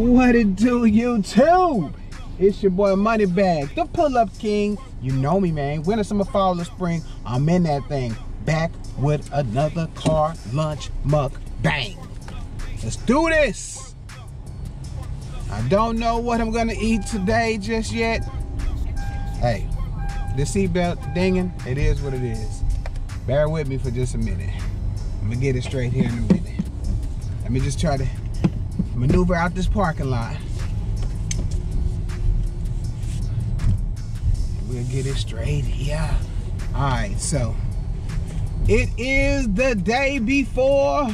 What it do, YouTube? It's your boy Moneybag, the pull-up king. You know me, man. Winter, summer, fall, or spring, I'm in that thing. Back with another car lunch muck bang. Let's do this. I don't know what I'm gonna eat today just yet. Hey, the seatbelt dinging, it is what it is. Bear with me for just a minute. I'm gonna get it straight here in a minute. Let me just try to maneuver out this parking lot. We'll get it straight yeah. All right, so it is the day before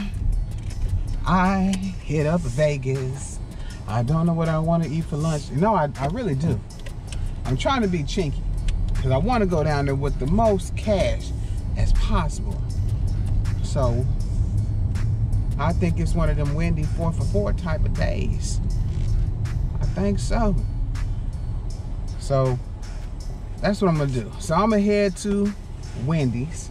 I hit up Vegas. I don't know what I want to eat for lunch. You know, I, I really do. I'm trying to be chinky because I want to go down there with the most cash as possible. So I think it's one of them Wendy four for four type of days. I think so. So that's what I'm gonna do. So I'm gonna head to Wendy's.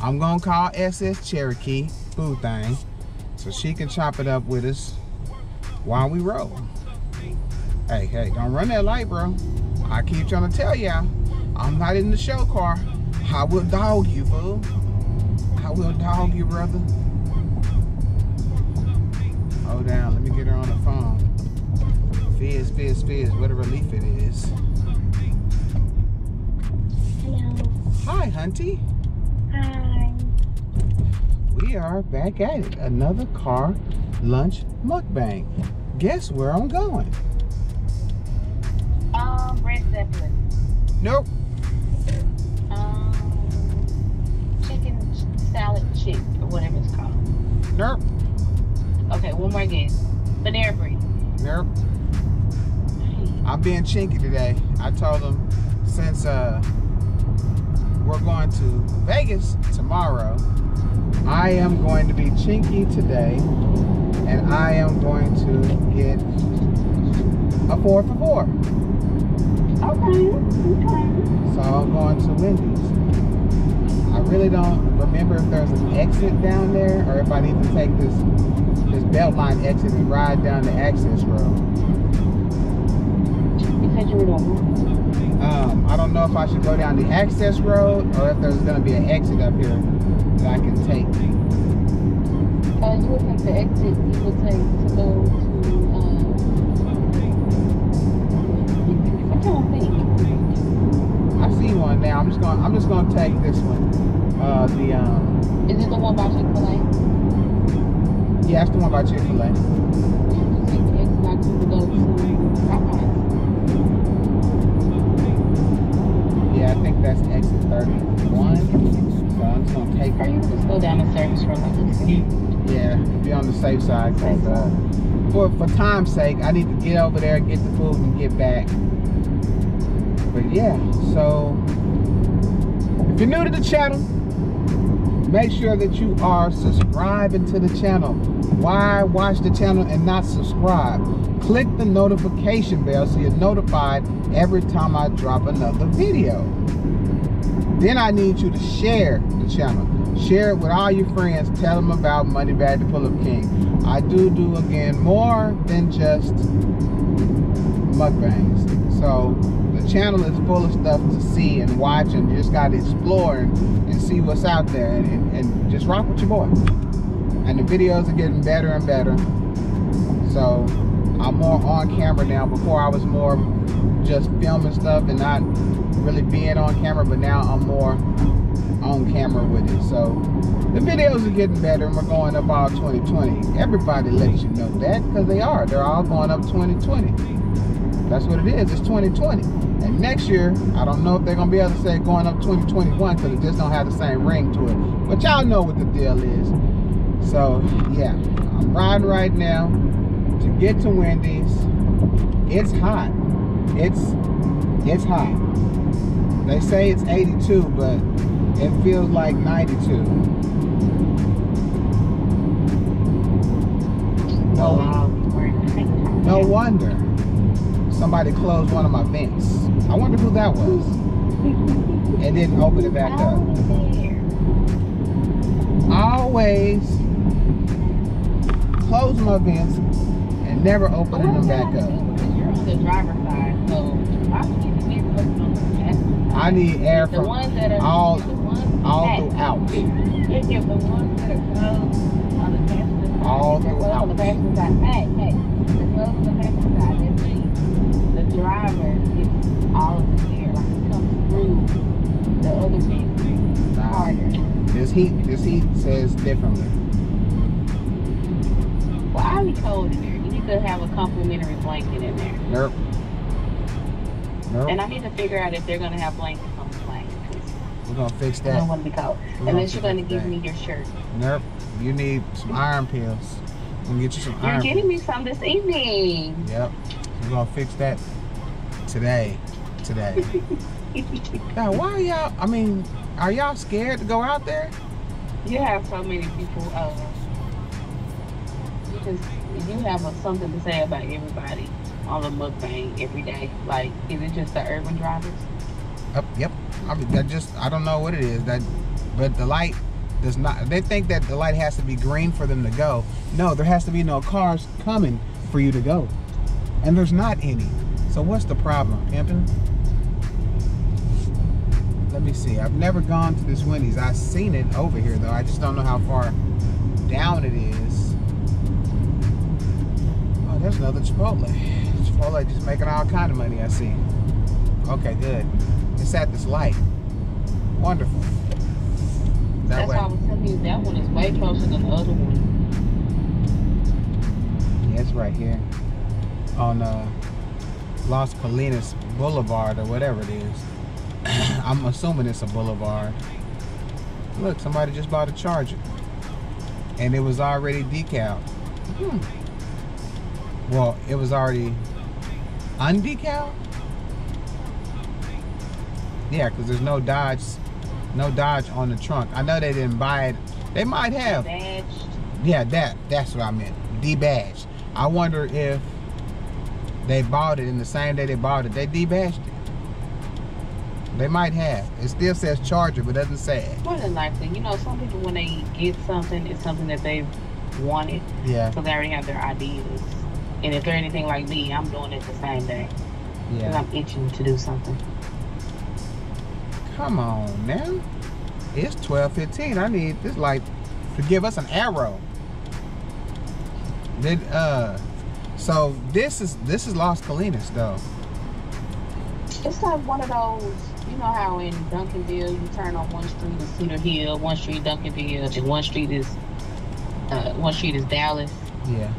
I'm gonna call SS Cherokee food thing so she can chop it up with us while we roll. Hey, hey, don't run that light, bro. I keep trying to tell y'all, I'm not in the show car. I will dog you, boo. I will dog you, brother. Hold down, let me get her on the phone. Fizz, fizz, fizz, what a relief it is. Hello. Hi, Hunty. Hi. We are back at it. Another car lunch mukbang. Guess where I'm going? Um, Red Zeppelin. Nope. Um, chicken salad chick or whatever it's called. Nope. Okay, one more guess. Panera Bread. Nope. I'm being chinky today. I told them since uh, we're going to Vegas tomorrow, I am going to be chinky today, and I am going to get a four for four. Okay. Okay. So I'm going to Wendy's. I really don't remember if there's an exit down there or if I need to take this this Beltline exit and ride down the access road. Said you doing Um, I don't know if I should go down the access road or if there's gonna be an exit up here that I can take. Uh, you would take the exit you would take to go to, um, trying to think. I see one now. I'm just gonna I'm just gonna take this one. Uh, the um, Is it the one by Chick-fil-A? Yeah, that's the one by Chick Fil A. You take the exit out to go to Popeyes. Yeah, I think that's exit 31. So I'm just gonna take Or you it. can just go down the service road like. Yeah, be on the safe side. 'cause, uh, for for time's sake, I need to get over there, get the food, and get back. But yeah, so if you're new to the channel, make sure that you are subscribing to the channel. Why watch the channel and not subscribe? Click the notification bell so you're notified every time I drop another video. Then I need you to share the channel. Share it with all your friends. Tell them about Moneybag the Pull Up King. I do do again more than just mukbangs. So channel is full of stuff to see and watch and just gotta explore and, and see what's out there and, and, and just rock with your boy. And the videos are getting better and better. So I'm more on camera now. Before I was more just filming stuff and not really being on camera, but now I'm more on camera with it. So the videos are getting better and we're going up all 2020. Everybody lets you know that because they are. They're all going up 2020. That's what it is. It's 2020. And next year, I don't know if they're gonna be able to say going up 2021 because it just don't have the same ring to it. But y'all know what the deal is. So yeah, I'm riding right now to get to Wendy's. It's hot. It's it's hot. They say it's 82, but it feels like 92. No, no wonder somebody closed one of my vents. I wonder who that was. And didn't open it back up. always close my vents and never opening them back up. You're on the driver's side, so I need to be working on the passenger side. I need air The from ones that are all- all throughout. The ones that are closed on the passenger side, All they're closed on the throughout. Hey, hey, they're closed on the passenger side. That means the driver all of the air, like it comes through the other vehicle harder. this heat, this heat says differently. Well, I be cold in there. You need to have a complimentary blanket in there. Nope. Nope. And I need to figure out if they're gonna have blankets on the plane. We're gonna fix that. I don't want to be cold. We're Unless fix you're gonna that. give me your shirt. Nope. You need some iron pills. I'm gonna get you some You're iron. getting me some this evening. Yep. We're gonna fix that today. Today. now, why are y'all? I mean, are y'all scared to go out there? You have so many people. Uh, because you have a, something to say about everybody on the mukbang every day. Like, is it just the urban drivers? Up, yep. I mean, that just I don't know what it is. That, but the light does not. They think that the light has to be green for them to go. No, there has to be no cars coming for you to go, and there's not any. So what's the problem, pimping? Let me see. I've never gone to this Wendy's. I've seen it over here though. I just don't know how far down it is. Oh, there's another Chipotle. Chipotle just making all kind of money. I see. Okay, good. It's at this light. Wonderful. That That's way. why I was telling you that one is way closer than the other one. Yeah, it's right here. On uh, Las Colinas Boulevard or whatever it is. I'm assuming it's a boulevard. Look, somebody just bought a charger. And it was already decaled. Hmm. Well, it was already undecaled? Yeah, because there's no Dodge, no Dodge on the trunk. I know they didn't buy it. They might have. Badged. Yeah, that that's what I meant. Debadged. I wonder if they bought it in the same day they bought it. They debadged. They might have. It still says Charger, but doesn't say it. More than likely, you know, some people when they get something, it's something that they wanted, Yeah, so they already have their ideas. And if they're anything like me, I'm doing it the same day Yeah. because. I'm itching to do something. Come on man. It's 12:15. I need this light to give us an arrow. Did uh so this is this is Las Colinas though. It's like one of those, you know how in Duncanville you turn on one street is Cedar Hill, one street Duncanville, and one street is uh, one street is Dallas. Yeah.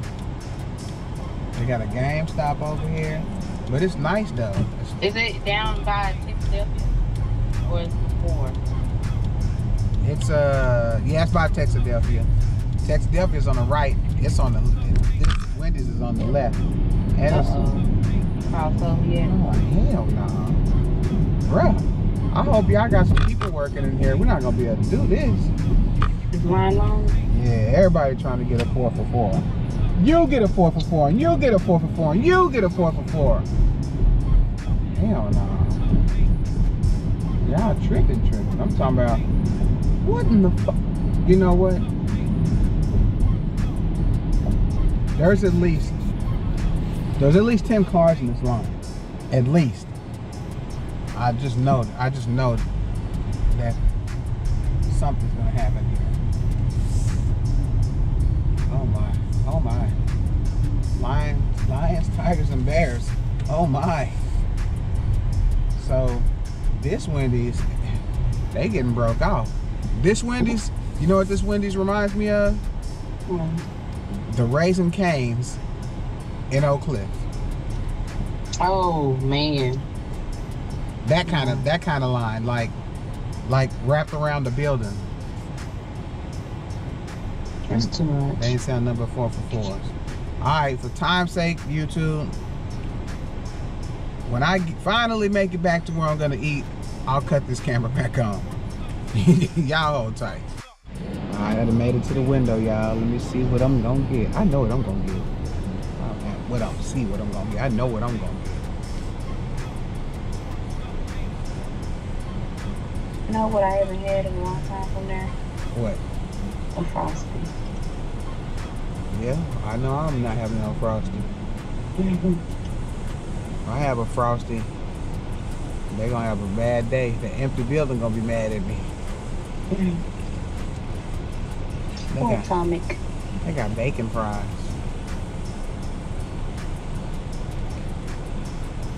They got a GameStop over here. But it's nice though. It's Is it down by Texadelphia or is it before? It's uh yeah, it's by Texadelphia. Texadelphia is on the right. It's on the this Wendy's is on the left. And it's, Uh-oh. Crossover yet? oh hell no. Bruh. I hope y'all got some people working in here. We're not gonna be able to do this. Is line long? Yeah, everybody trying to get a four for four. You get a four for four, and you get a four for four, and you get a four for four. Hell no. Y'all tripping, tripping. I'm talking about what in the fuck? You know what? There's at least there's at least ten cars in this line, at least. I just know. I just know that something's gonna happen here. Oh my, oh my. Lions, lions, tigers, and bears. Oh my. So this Wendy's, they getting broke off. This Wendy's, you know what this Wendy's reminds me of? The Raising Cane's in Oak Cliff. Oh man. That kind of that kind of line, like like wrapped around the building. That's too much. They ain't sound number four for fours. All right, for time's sake, YouTube. When i finally make it back to where I'm gonna eat, I'll cut this camera back on. y'all hold tight. All right, I done made it to the window, y'all. Let me see what I'm gonna get. I know what I'm gonna get. What I'm see what I'm gonna get. I know what I'm gonna get. Know what I haven't had in a long time from there? What? A frosty. Yeah, I know I'm not having no frosty. If I have a frosty, They're gonna have a bad day. The empty building gonna be mad at me. Mm-hmm. They Poor got, Atomic. they got bacon fries.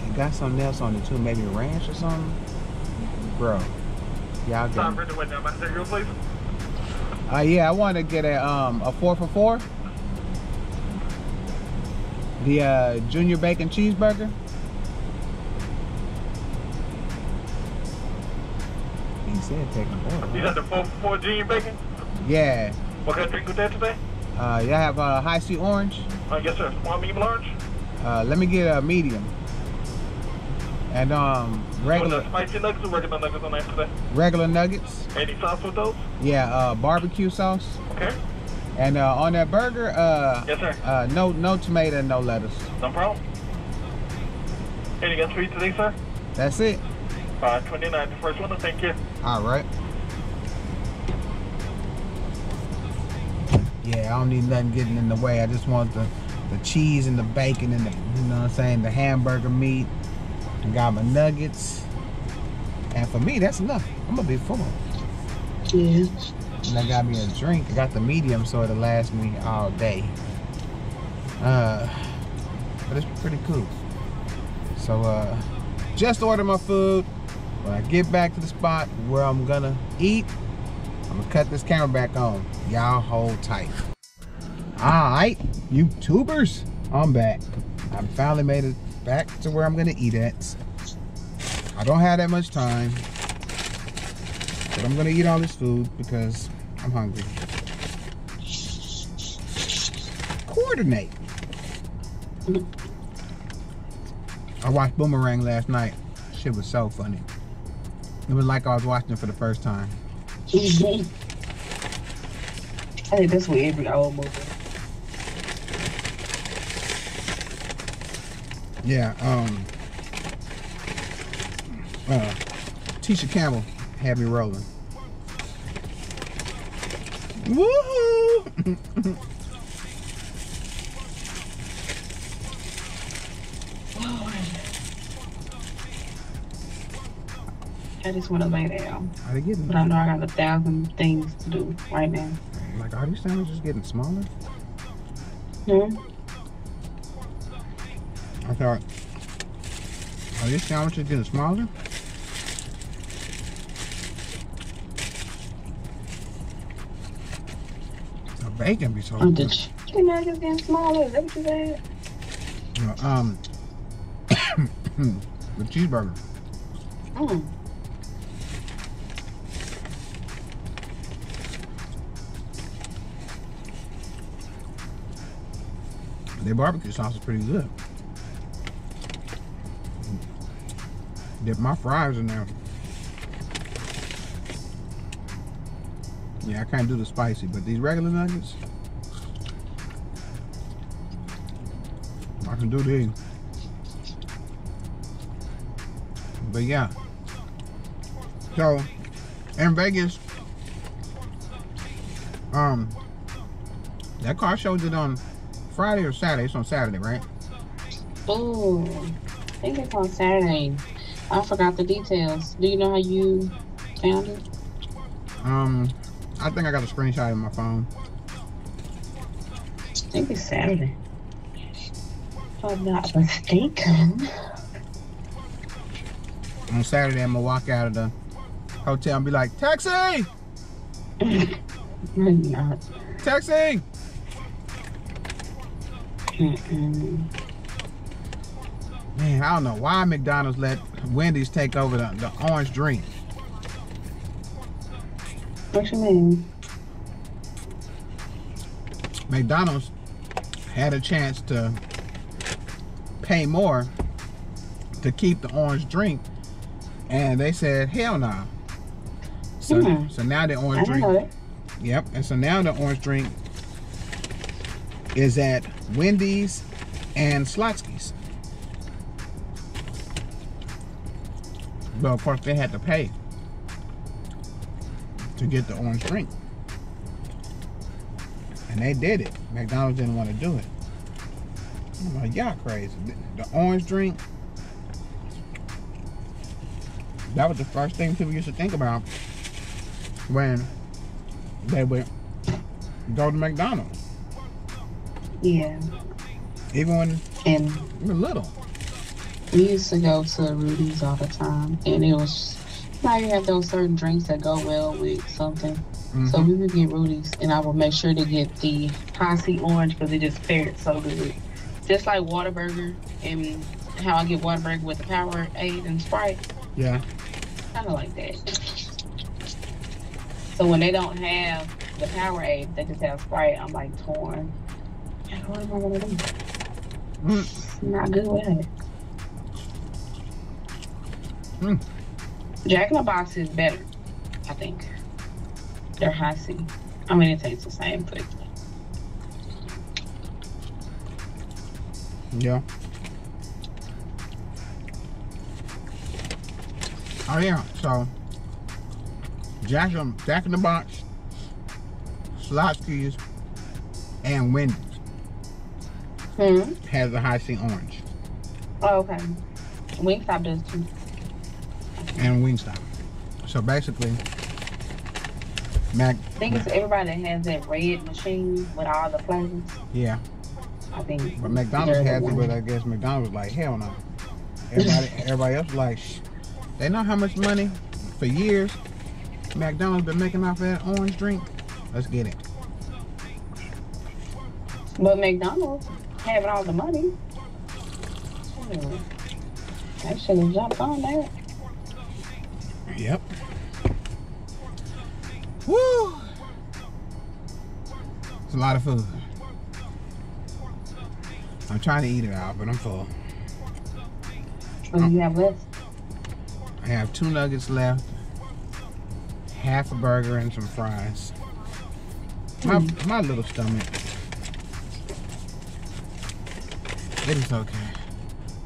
They got something else on it too, maybe ranch or something. Bro, y'all Tom get. Bridget, wait now, man. Take your place. Uh, yeah, I want to get a um a four for four. The uh, junior bacon cheeseburger. He said take an You got the 4 for 4 junior bacon? Yeah. What kind of drink with that today? Uh, y'all have a Hi-C orange. Uh, yes, sir. Small, medium, large? Uh, let me get a medium. And um regular spicy nuggets or regular nuggets on that today? regular nuggets. Any sauce with those? Yeah, uh, barbecue sauce. Okay. And uh, on that burger, uh, Yes, sir. uh, no no tomato, and no lettuce. No problem. Anything else for you today, sir? That's it. Uh, 29, the first one. Thank you. All right. Yeah, I don't need nothing getting in the way. I just want the, the cheese and the bacon and the, you know what I'm saying, the hamburger meat. Got my nuggets. And for me, that's enough. I'm gonna be full. Yeah. And I got me a drink. I got the medium so it'll last me all day. Uh, but it's pretty cool. So uh, just order my food. When I get back to the spot where I'm gonna eat, I'm gonna cut this camera back on. Y'all hold tight. Alright, YouTubers, I'm back. I finally made it back to where I'm gonna eat at. I don't have that much time. But I'm gonna eat all this food because I'm hungry. Coordinate. I watched Boomerang last night. Shit was so funny. It was like I was watching it for the first time. Think that's what every old movie. Yeah, um uh Tisha Campbell had me rolling. Woohoo! I just want to lay down, Are they getting but I know I got a thousand things to do right now. like are these sandwiches getting smaller? Hmm? I thought are these sandwiches getting smaller? The bacon be so I'm good. chicken nuggets getting smaller. Is that what you said? Um, the cheeseburger. Mm. Their barbecue sauce is pretty good. Dip my fries in there. Yeah, I can't do the spicy, but these regular nuggets, I can do these. But yeah. So, in Vegas, um, that car show it on Friday or Saturday. It's on Saturday, right? Oh, I think it's on Saturday. I forgot the details. Do you know how you found it? Um, I think I got a screenshot in my phone. I think it's Saturday. If I'm not mistaken. On Saturday, I'm gonna walk out of the hotel and be like, "Taxi, Maybe not. taxi!" Mm-mm. Man, I don't know why McDonald's let Wendy's take over the, the orange drink. What you mean? McDonald's had a chance to pay more to keep the orange drink, and they said, "Hell no." So, Hmm. so now the orange drink. Yep, and so now the orange drink is at Wendy's and Schlotzsky's. But of course, they had to pay to get the orange drink. And they did it. McDonald's didn't want to do it. I'm like, y'all crazy. The, orange drink, that was the first thing people used to think about when they would go to McDonald's. Yeah. Even when And we were little. We used to go to Rudy's all the time, and it was now you have those certain drinks that go well with something. So Mhm. we would get Rudy's, and I would make sure to get the C orange because it just paired so good. Just like Whataburger and how I get Whataburger with the Powerade and Sprite, Yeah. kind of like that. So when they don't have the Powerade, they just have Sprite. I'm like torn. What am I gonna do? Mm. Not good with it. Mm. Jack in the Box is better, I think. They're Hi-C. I mean, it tastes the same, but Yeah. Oh yeah, so Jack Jack in the Box, Schlotzsky's, and Wendy's hmm. has a high C orange, Oh, okay. Wingstop does too. And Wingstop. So basically, Mac, I think it's everybody that has that red machine with all the flavors. yeah, I think. but McDonald's has it, but I guess McDonald's like hell no. Everybody, everybody else like, Shh. they know how much money for years McDonald's been making off that orange drink. Let's get it. But McDonald's having all the money. I should have jumped on that. Yep. Woo! It's a lot of food. I'm trying to eat it out, but I'm full. What do you have left? I have two nuggets left, half a burger, and some fries. My, hmm. my little stomach. It is okay.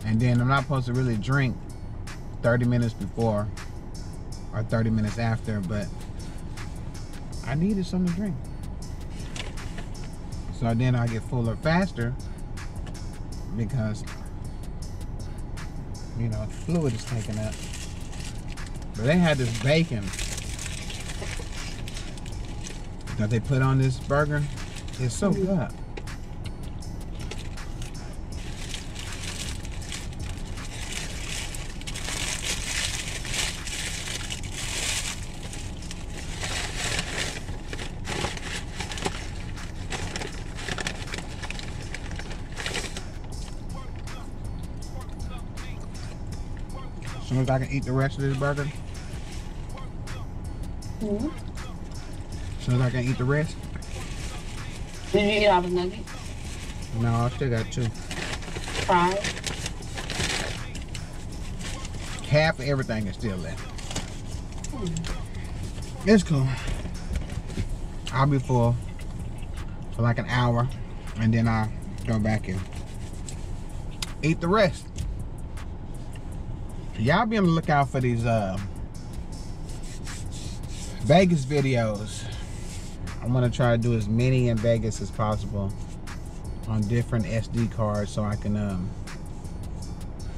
And then I'm not supposed to really drink 30 minutes before or 30 minutes after, but I needed something to drink. So then I get fuller faster because, you know, fluid is taken up. But they had this bacon that they put on this burger. It's so good. Soon as I can eat the rest of this burger, hmm as soon as I can eat the rest, Did you eat all the nuggets? no, I still got two. Fries? Half of everything is still left. Hmm. It's cool. I'll be full for like an hour, and then I'll go back and eat the rest. Y'all be on the lookout for these uh, Vegas videos. I'm gonna try to do as many in Vegas as possible on different SD cards, so I can um,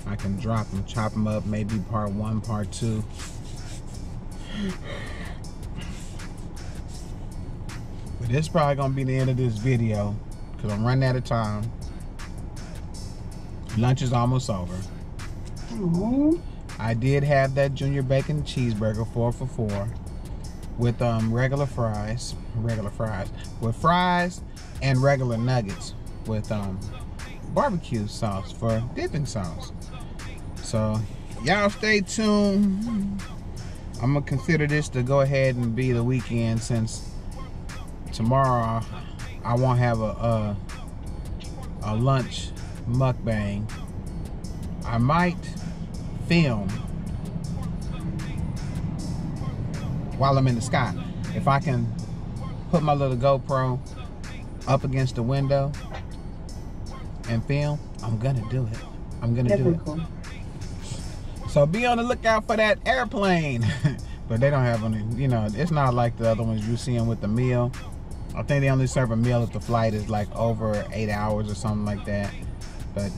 I can drop them, chop them up, maybe part one, part two. But this is probably gonna be the end of this video because I'm running out of time. Lunch is almost over. Mhm. I did have that junior bacon cheeseburger, four for four, with um regular fries, regular fries, with fries and regular nuggets with um barbecue sauce for dipping sauce. So y'all stay tuned. I'm gonna consider this to go ahead and be the weekend since tomorrow I won't have a a, a lunch mukbang. I might film while I'm in the sky. If I can put my little GoPro up against the window and film, I'm gonna do it. I'm gonna do it. cool. So be on the lookout for that airplane. but they don't have any, you know, it's not like the other ones you see them with the meal. I think they only serve a meal if the flight is like over eight hours or something like that. But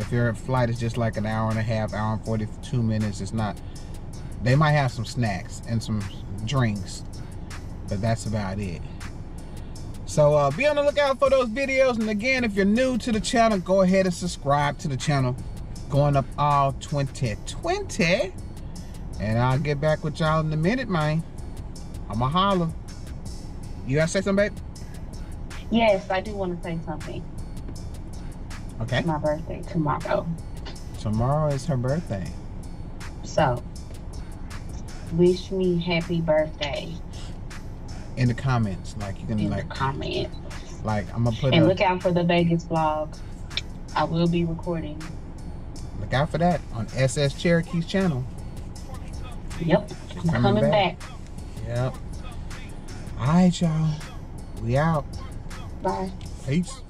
if your flight is just like an hour and a half, hour and 42 minutes, it's not. They might have some snacks and some drinks, but that's about it. So uh, be on the lookout for those videos. And again, if you're new to the channel, go ahead and subscribe to the channel. Going up all 2020. And I'll get back with y'all in a minute, man. I'ma holler. You gotta say something, babe? Yes, I do want to say something. Okay. It's my birthday tomorrow. Tomorrow is her birthday. So, wish me happy birthday In the comments, like you can in like, the comments. like I'm gonna put And a, look out for the Vegas vlog. I will be recording. look out for that on SS Cherokee's channel. Yep, I'm Coming coming, back. back. Yep. All right, y'all. We out. Bye. Peace.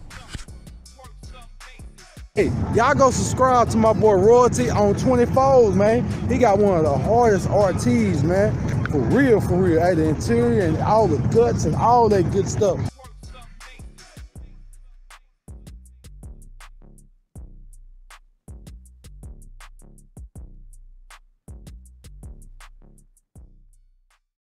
Hey, y'all go subscribe to my boy Royalty on 24s, man. He got one of the hardest RTs, man. For real, for real. Hey, the interior and all the guts and all that good stuff.